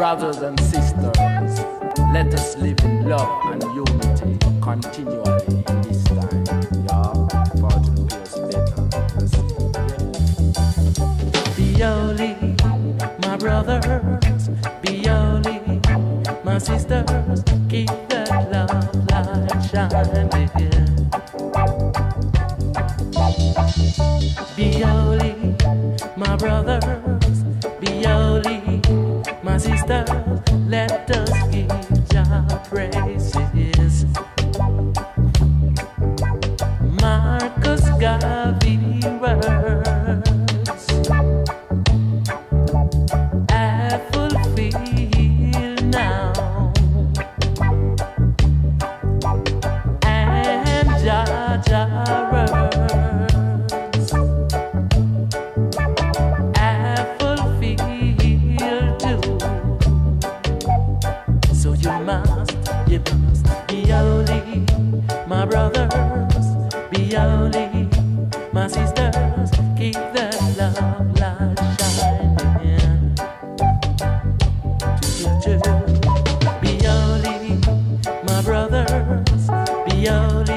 Brothers and sisters, let us live in love and unity continually in this time. To do us better. Be holy, my brothers, Be holy, my sisters, keep that love light shining. Be holy, be holy, my brothers, be holy, my sisters, keep that love light shining. Be holy, my brothers, be holy,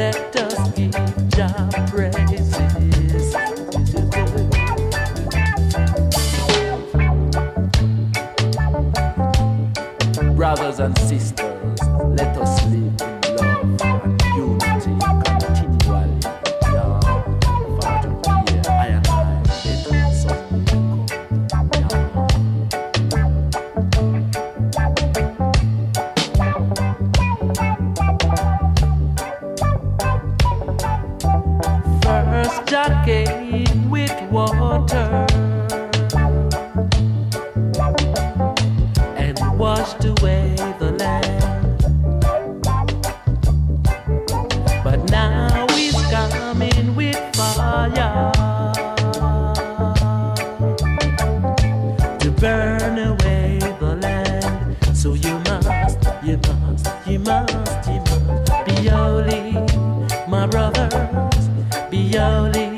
let us give Jah praises. Brothers and sisters, water and washed away the land. But now he's coming with fire to burn away the land. So you must, you must, you must, you must be holy, my brothers, be holy,